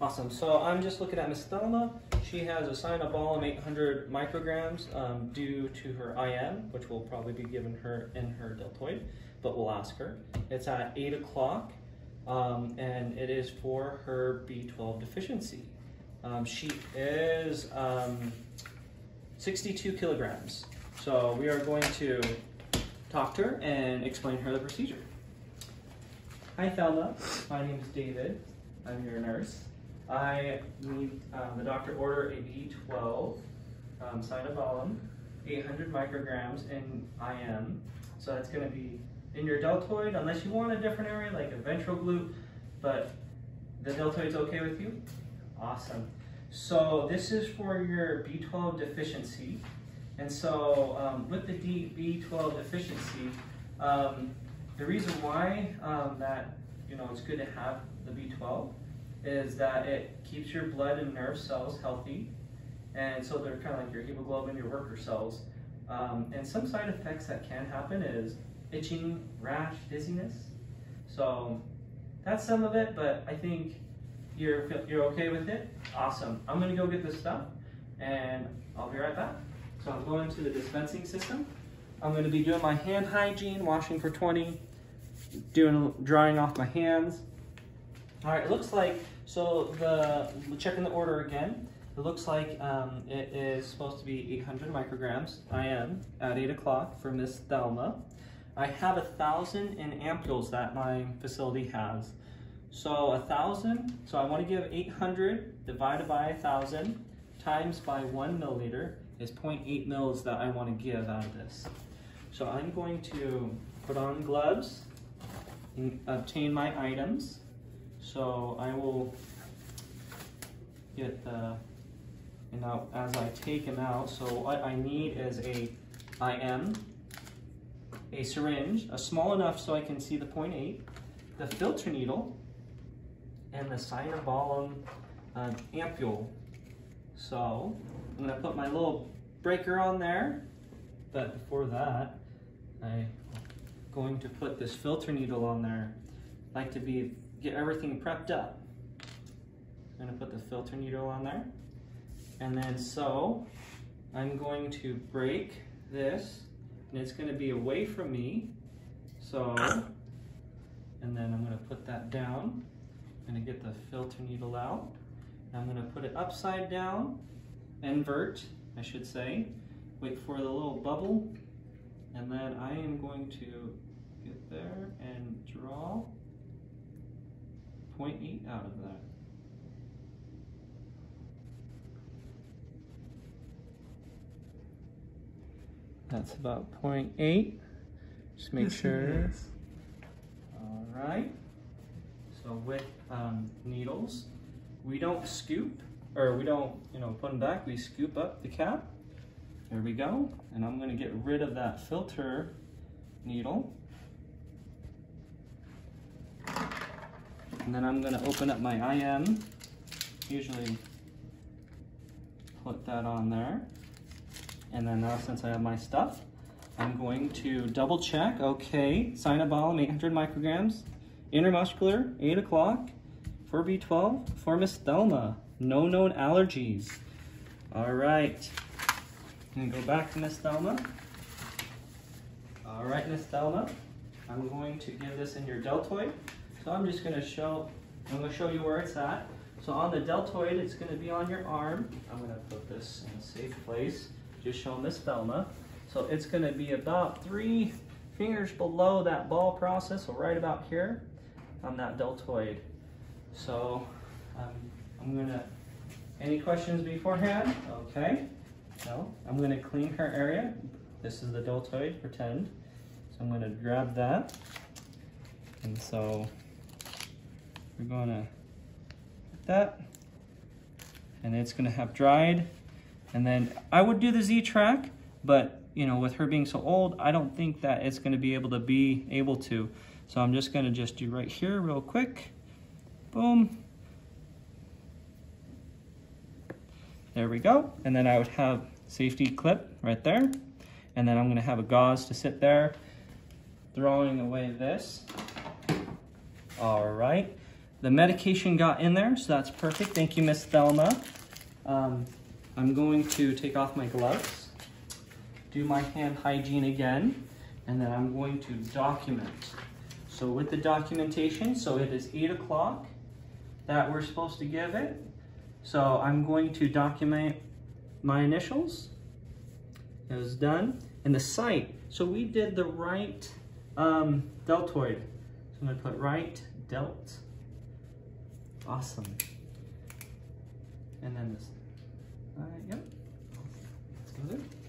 Awesome. So I'm just looking at Miss Thelma. She has a Cyanocobalamin 800 micrograms um, due to her IM, which will probably be given her in her deltoid, but we'll ask her. It's at 8 o'clock, um, and it is for her B12 deficiency. Um, she is um, 62 kilograms. So we are going to talk to her and explain her the procedure. Hi Thelma, my name is David. I'm your nurse. I need um, the doctor order a B12 um, cyanocobalamin, 800 micrograms in IM. So that's going to be in your deltoid, unless you want a different area like a ventral glute, but the deltoid's okay with you? Awesome. So this is for your B12 deficiency. And so um, with the D B12 deficiency, um, the reason why um, that you know it's good to have the B12 is that it keeps your blood and nerve cells healthy. And so they're kind of like your hemoglobin, your worker cells. Um, and some side effects that can happen is itching, rash, dizziness. So that's some of it, but I think you're, you're okay with it. Awesome. I'm gonna go get this stuff and I'll be right back. So I'm going to the dispensing system. I'm gonna be doing my hand hygiene, washing for 20, doing drying off my hands. All right, it looks like, so the checking the order again. It looks like um, it is supposed to be 800 micrograms IM at 8 o'clock for Miss Thelma. I have a thousand in ampules that my facility has. So a thousand, so I want to give 800 divided by a thousand times by one milliliter is 0.8 mils that I want to give out of this. So I'm going to put on gloves obtain my items. So I will get the, and now as I take them out, so what I need is a IM, a syringe, a small enough so I can see the 0.8, the filter needle, and the Cyanocobalamin uh, ampule. So I'm gonna put my little breaker on there, but before that, I'm going to put this filter needle on there. I like to be get everything prepped up. I'm gonna put the filter needle on there. And then so, I'm going to break this, and it's gonna be away from me. So, and then I'm gonna put that down. I'm gonna get the filter needle out. I'm gonna put it upside down, invert, I should say. Wait for the little bubble, and then I am going to get there and draw 0.8 out of that. That's about 0.8. Just make yes, sure. All right. So with um, needles, we don't scoop, or we don't, you know, put them back. We scoop up the cap. There we go. And I'm gonna get rid of that filter needle. And then I'm gonna open up my IM. Usually put that on there. And then now since I have my stuff, I'm going to double check. Okay, Cyanocobalamin 800 micrograms, intermuscular, 8 o'clock, for B12, for Miss Thelma. No known allergies. All right, I'm go back to Miss Thelma. All right, Miss Thelma, I'm going to give this in your deltoid. So I'm just gonna show, I'm gonna show you where it's at. So on the deltoid, it's gonna be on your arm. I'm gonna put this in a safe place just showing Miss Thelma. So it's going to be about three fingers below that ball process, so right about here on that deltoid. So um, I'm going to, any questions beforehand? Okay. No, I'm going to clean her area. This is the deltoid, pretend. So I'm going to grab that. And so we're going to put that. And it's going to have dried and then I would do the Z-Track, but you know, with her being so old, I don't think that it's gonna be able to be able to. So I'm just gonna just do right here real quick. Boom. There we go. And then I would have safety clip right there. And then I'm gonna have a gauze to sit there, throwing away this. All right. The medication got in there, so that's perfect. Thank you, Miss Thelma. Um, I'm going to take off my gloves, do my hand hygiene again, and then I'm going to document. So with the documentation, so it is eight o'clock that we're supposed to give it. So I'm going to document my initials. It was done. And the site, so we did the right um, deltoid. So I'm gonna put right delt. Awesome. And then this, all right, yep. Let's go there.